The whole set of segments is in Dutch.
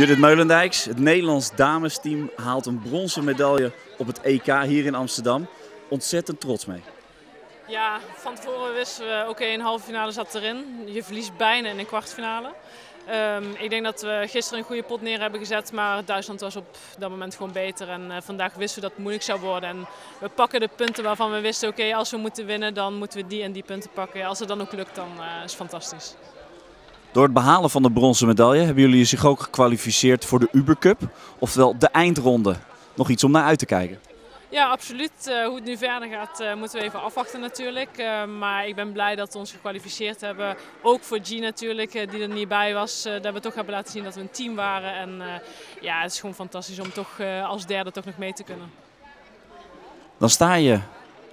Judith Meulendijks, het Nederlands damesteam haalt een bronzen medaille op het EK hier in Amsterdam. Ontzettend trots mee. Ja, van tevoren wisten we, oké, een halve finale zat erin. Je verliest bijna in een kwartfinale. Um, ik denk dat we gisteren een goede pot neer hebben gezet, maar Duitsland was op dat moment gewoon beter. En uh, vandaag wisten we dat het moeilijk zou worden. En we pakken de punten waarvan we wisten, oké, als we moeten winnen, dan moeten we die en die punten pakken. Als het dan ook lukt, dan uh, is het fantastisch. Door het behalen van de bronzen medaille hebben jullie zich ook gekwalificeerd voor de Uber Cup, oftewel de eindronde. Nog iets om naar uit te kijken. Ja, absoluut. Uh, hoe het nu verder gaat uh, moeten we even afwachten natuurlijk. Uh, maar ik ben blij dat we ons gekwalificeerd hebben. Ook voor G natuurlijk, die er niet bij was. dat we toch hebben laten zien dat we een team waren. En ja, het is gewoon fantastisch om toch als derde toch nog mee te kunnen. Dan sta je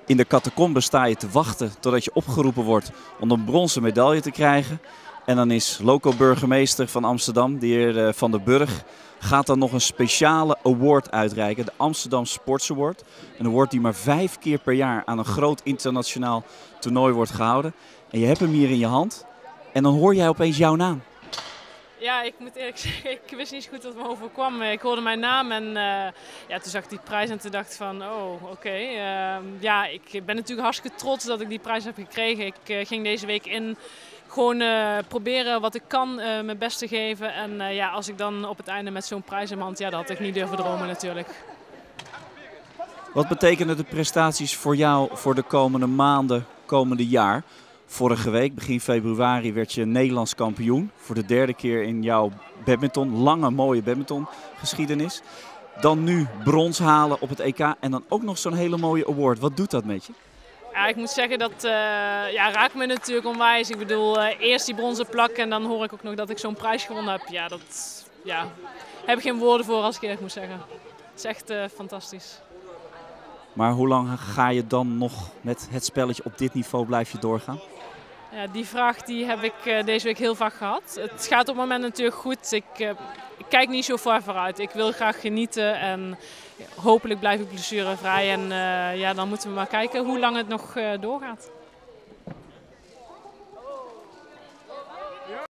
in de catacombe sta je te wachten totdat je opgeroepen wordt om een bronzen medaille te krijgen. En dan is loco-burgemeester van Amsterdam, de heer Van der Burg, gaat dan nog een speciale award uitreiken. De Amsterdam Sports Award. Een award die maar vijf keer per jaar aan een groot internationaal toernooi wordt gehouden. En je hebt hem hier in je hand. En dan hoor jij opeens jouw naam. Ja, ik moet eerlijk zeggen, ik wist niet zo goed wat me overkwam. Ik hoorde mijn naam en uh, ja, toen zag ik die prijs en toen dacht ik van, oh, oké. Uh, ja, ik ben natuurlijk hartstikke trots dat ik die prijs heb gekregen. Ik ging deze week in gewoon uh, proberen wat ik kan, uh, mijn best te geven. En uh, ja, als ik dan op het einde met zo'n prijs in mijn hand, ja, dat had ik niet durven dromen natuurlijk. Wat betekenen de prestaties voor jou voor de komende maanden, komende jaar? Vorige week, begin februari, werd je Nederlands kampioen. Voor de derde keer in jouw badminton, lange mooie badminton geschiedenis. Dan nu brons halen op het EK en dan ook nog zo'n hele mooie award. Wat doet dat met je? Ja, ik moet zeggen dat uh, ja, raakt me natuurlijk onwijs. Ik bedoel, uh, eerst die bronzen plak en dan hoor ik ook nog dat ik zo'n prijs gewonnen heb. Ja, dat ja, heb ik geen woorden voor als ik eerlijk moet zeggen. Het is echt uh, fantastisch. Maar hoe lang ga je dan nog met het spelletje op dit niveau blijf je doorgaan? Ja, die vraag die heb ik deze week heel vaak gehad. Het gaat op het moment natuurlijk goed. Ik, ik kijk niet zo ver vooruit. Ik wil graag genieten en hopelijk blijf ik blessurevrij. En uh, ja, dan moeten we maar kijken hoe lang het nog uh, doorgaat.